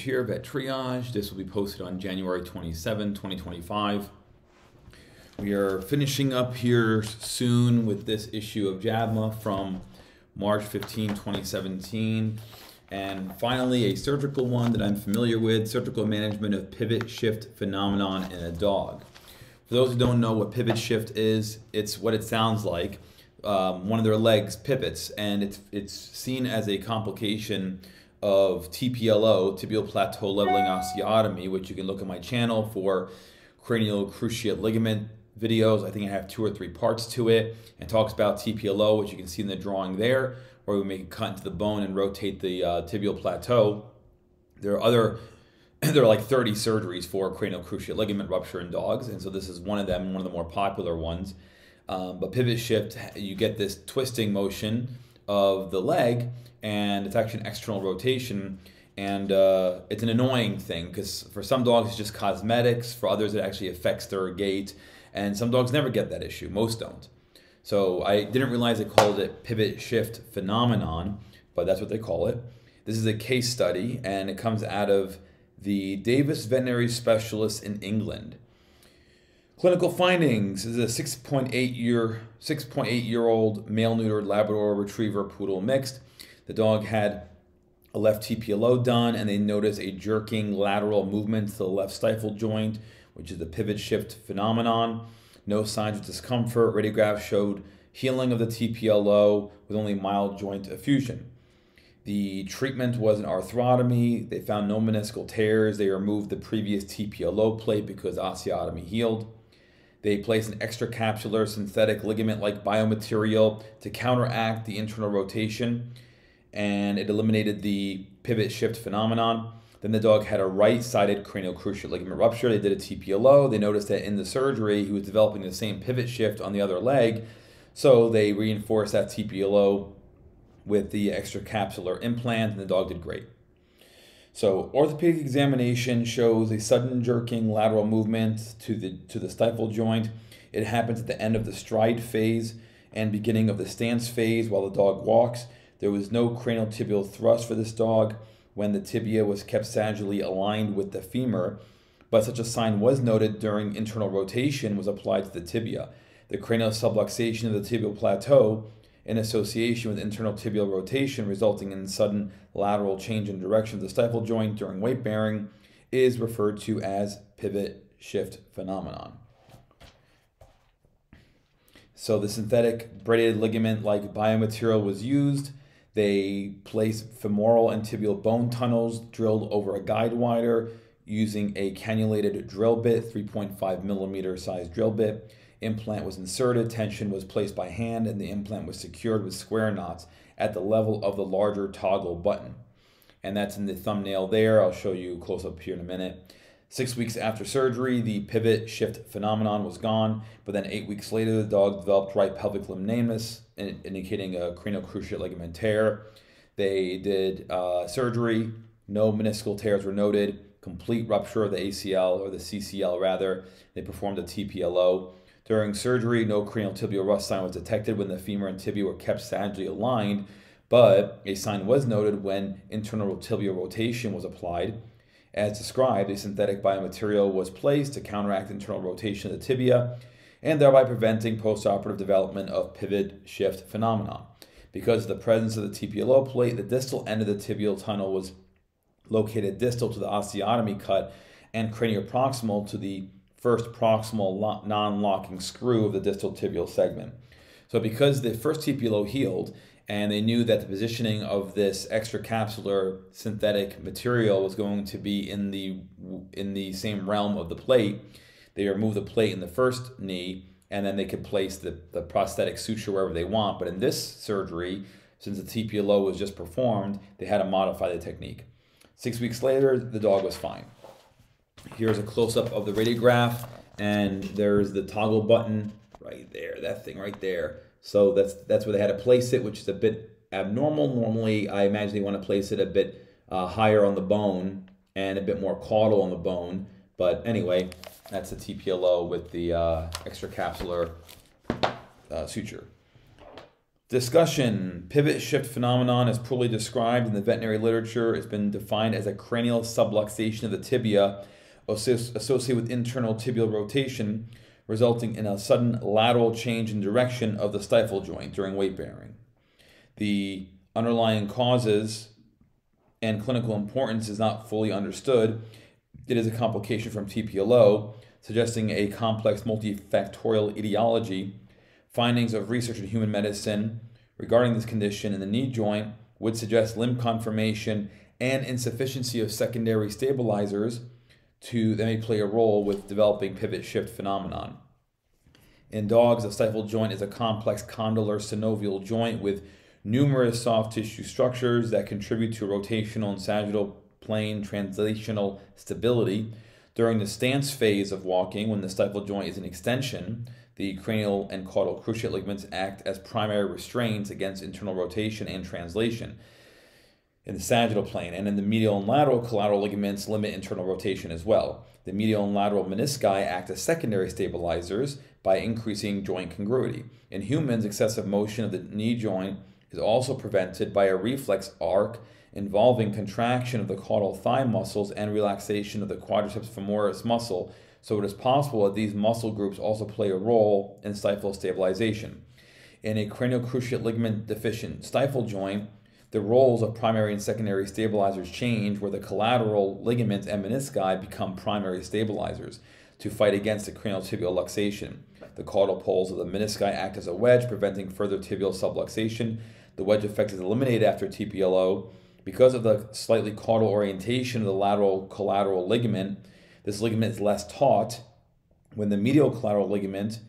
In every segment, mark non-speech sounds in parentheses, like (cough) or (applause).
here, Vet Triage. This will be posted on January 27, 2025. We are finishing up here soon with this issue of JAVMA from March 15, 2017. And finally, a surgical one that I'm familiar with surgical management of pivot shift phenomenon in a dog. For those who don't know what pivot shift is, it's what it sounds like. Um, one of their legs pivots, and it's, it's seen as a complication of TPLO, tibial plateau leveling osteotomy, which you can look at my channel for cranial cruciate ligament videos. I think I have two or three parts to it and talks about TPLO, which you can see in the drawing there, where we make a cut into the bone and rotate the uh, tibial plateau. There are other, (clears throat) there are like 30 surgeries for cranial cruciate ligament rupture in dogs, and so this is one of them, one of the more popular ones. Um, but pivot shift, you get this twisting motion of the leg, and it's actually an external rotation. And uh, it's an annoying thing because for some dogs it's just cosmetics, for others it actually affects their gait, and some dogs never get that issue. Most don't. So I didn't realize they called it pivot shift phenomenon, but that's what they call it. This is a case study, and it comes out of the Davies Veterinary Specialist in England. Clinical findings is a 6.8 year 6.8 year old male neutered Labrador Retriever Poodle mixed. The dog had a left TPLO done, and they noticed a jerking lateral movement to the left stifle joint, which is the pivot shift phenomenon. No signs of discomfort. Radiograph showed healing of the TPLO with only mild joint effusion. The treatment was an arthrotomy. They found no meniscal tears. They removed the previous TPLO plate because osteotomy healed. They placed an extracapsular synthetic ligament like biomaterial to counteract the internal rotation, and it eliminated the pivot shift phenomenon. Then the dog had a right sided cranial cruciate ligament rupture. They did a TPLO. They noticed that in the surgery, he was developing the same pivot shift on the other leg. So they reinforced that TPLO with the extracapsular implant, and the dog did great. So orthopedic examination shows a sudden jerking lateral movement to the to the stifle joint. It happens at the end of the stride phase and beginning of the stance phase while the dog walks. There was no cranial tibial thrust for this dog when the tibia was kept sagittally aligned with the femur, but such a sign was noted during internal rotation was applied to the tibia. The cranial subluxation of the tibial plateau in association with internal tibial rotation resulting in sudden lateral change in direction of the stifle joint during weight bearing is referred to as pivot shift phenomenon. So the synthetic braided ligament like biomaterial was used. They placed femoral and tibial bone tunnels drilled over a guide wire using a cannulated drill bit, 3.5 millimeter size drill bit. Implant was inserted, tension was placed by hand, and the implant was secured with square knots at the level of the larger toggle button. And that's in the thumbnail there. I'll show you close up here in a minute. Six weeks after surgery, the pivot shift phenomenon was gone, but then eight weeks later, the dog developed right pelvic limb indicating a cranial cruciate ligament tear. They did uh, surgery, no meniscal tears were noted, complete rupture of the ACL or the CCL rather. They performed a TPLO. During surgery, no cranial tibial thrust sign was detected when the femur and tibia were kept sagittally aligned, but a sign was noted when internal tibial rotation was applied. As described, a synthetic biomaterial was placed to counteract internal rotation of the tibia and thereby preventing postoperative development of pivot shift phenomenon. Because of the presence of the TPLO plate, the distal end of the tibial tunnel was located distal to the osteotomy cut and cranioproximal to the first proximal non-locking screw of the distal tibial segment. So because the first TPLO healed and they knew that the positioning of this extracapsular synthetic material was going to be in the in the same realm of the plate, they removed the plate in the first knee and then they could place the, the prosthetic suture wherever they want. But in this surgery, since the TPLO was just performed, they had to modify the technique. Six weeks later, the dog was fine. Here's a close-up of the radiograph, and there's the toggle button right there, that thing right there. So that's that's where they had to place it, which is a bit abnormal. Normally, I imagine they want to place it a bit uh, higher on the bone and a bit more caudal on the bone. But anyway, that's the TPLO with the uh, extracapsular uh, suture. Discussion Pivot shift phenomenon is poorly described in the veterinary literature. It's been defined as a cranial subluxation of the tibia associated with internal tibial rotation, resulting in a sudden lateral change in direction of the stifle joint during weight bearing. The underlying causes and clinical importance is not fully understood. It is a complication from TPLO, suggesting a complex multifactorial etiology Findings of research in human medicine regarding this condition in the knee joint would suggest limb conformation and insufficiency of secondary stabilizers to that may play a role with developing pivot shift phenomenon. In dogs, the stifle joint is a complex condylar synovial joint with numerous soft tissue structures that contribute to rotational and sagittal plane translational stability. During the stance phase of walking, when the stifle joint is in extension, the cranial and caudal cruciate ligaments act as primary restraints against internal rotation and translation in the sagittal plane, and in the medial and lateral collateral ligaments limit internal rotation as well. The medial and lateral menisci act as secondary stabilizers by increasing joint congruity. In humans, excessive motion of the knee joint is also prevented by a reflex arc involving contraction of the caudal thigh muscles and relaxation of the quadriceps femoris muscle so it is possible that these muscle groups also play a role in stifle stabilization. In a cranial cruciate ligament deficient stifle joint, the roles of primary and secondary stabilizers change where the collateral ligaments and menisci become primary stabilizers to fight against the cranial tibial luxation. The caudal poles of the menisci act as a wedge, preventing further tibial subluxation. The wedge effect is eliminated after TPLO. Because of the slightly caudal orientation of the lateral collateral ligament, this ligament is less taut when the medial collateral ligament,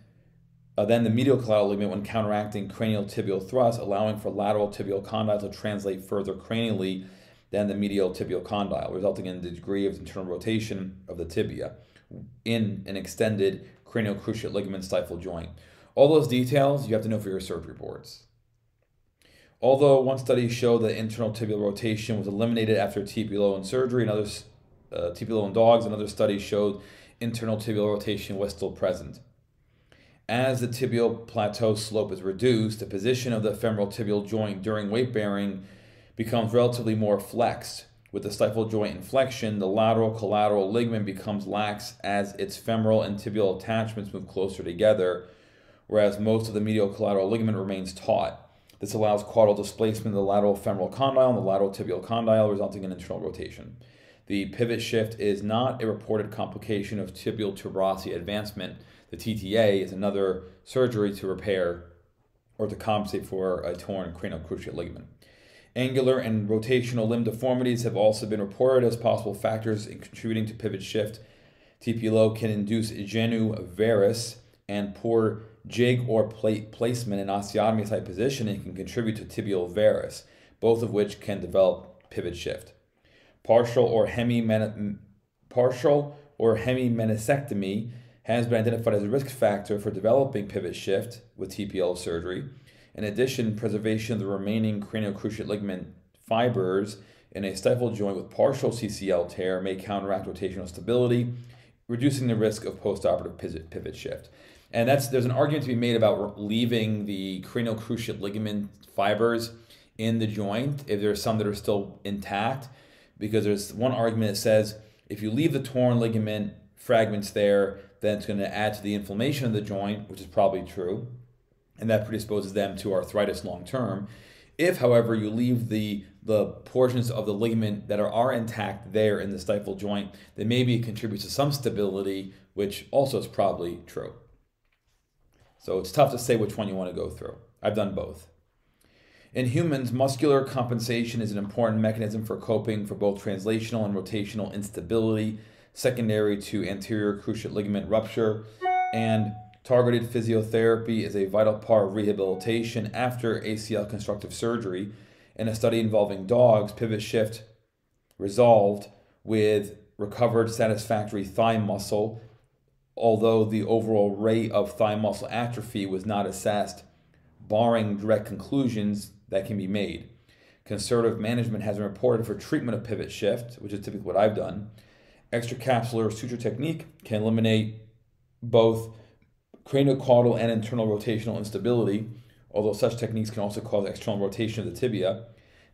uh, then the medial collateral ligament when counteracting cranial tibial thrust, allowing for lateral tibial condyle to translate further cranially than the medial tibial condyle, resulting in the degree of internal rotation of the tibia in an extended cranial cruciate ligament stifle joint. All those details you have to know for your surgery boards. Although one study showed that internal tibial rotation was eliminated after TPLO and surgery, and others uh, TPLO in dogs and other studies showed internal tibial rotation was still present. As the tibial plateau slope is reduced, the position of the femoral tibial joint during weight bearing becomes relatively more flexed. With the stifle joint in flexion, the lateral collateral ligament becomes lax as its femoral and tibial attachments move closer together, whereas most of the medial collateral ligament remains taut. This allows caudal displacement of the lateral femoral condyle and the lateral tibial condyle, resulting in internal rotation. The pivot shift is not a reported complication of tibial tuberosity advancement. The TTA is another surgery to repair or to compensate for a torn cranial cruciate ligament. Angular and rotational limb deformities have also been reported as possible factors in contributing to pivot shift. TPLO can induce genu varus and poor jig or plate placement in osteotomy site position and can contribute to tibial varus, both of which can develop pivot shift. Partial or hemi partial or hemimeniscectomy has been identified as a risk factor for developing pivot shift with TPL surgery. In addition, preservation of the remaining cranial cruciate ligament fibers in a stifle joint with partial CCL tear may counteract rotational stability, reducing the risk of postoperative pivot shift. And that's there's an argument to be made about leaving the cranial cruciate ligament fibers in the joint if there's some that are still intact because there's one argument that says if you leave the torn ligament fragments there, then it's going to add to the inflammation of the joint, which is probably true, and that predisposes them to arthritis long term. If, however, you leave the the portions of the ligament that are, are intact there in the stifle joint, then maybe it contributes to some stability, which also is probably true. So it's tough to say which one you want to go through. I've done both. In humans, muscular compensation is an important mechanism for coping for both translational and rotational instability secondary to anterior cruciate ligament rupture, and targeted physiotherapy is a vital part of rehabilitation after ACL constructive surgery. In a study involving dogs, pivot shift resolved with recovered satisfactory thigh muscle, although the overall rate of thigh muscle atrophy was not assessed, barring direct conclusions that can be made. Conservative management has been reported for treatment of pivot shift, which is typically what I've done. Extracapsular suture technique can eliminate both craniocaudal and internal rotational instability, although such techniques can also cause external rotation of the tibia.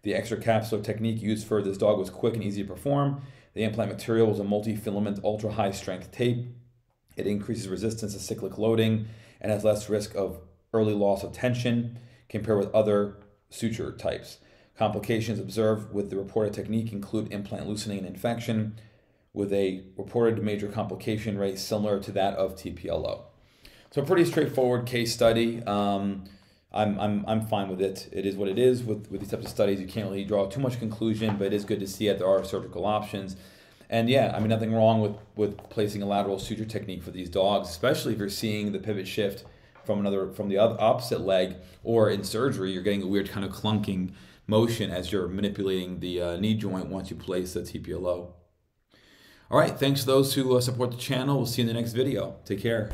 The extracapsular technique used for this dog was quick and easy to perform. The implant material was a multi-filament, ultra-high strength tape. It increases resistance to cyclic loading and has less risk of early loss of tension compared with other suture types. Complications observed with the reported technique include implant loosening and infection, with a reported major complication rate similar to that of TPLO. So, a pretty straightforward case study. Um, I'm, I'm, I'm fine with it. It is what it is. With, with these types of studies, you can't really draw too much conclusion, but it is good to see that there are surgical options. And yeah, I mean, nothing wrong with, with placing a lateral suture technique for these dogs, especially if you're seeing the pivot shift from another from the other opposite leg, or in surgery, you're getting a weird kind of clunking motion as you're manipulating the uh, knee joint once you place the TPLO. All right, thanks to those who uh, support the channel. We'll see you in the next video. Take care.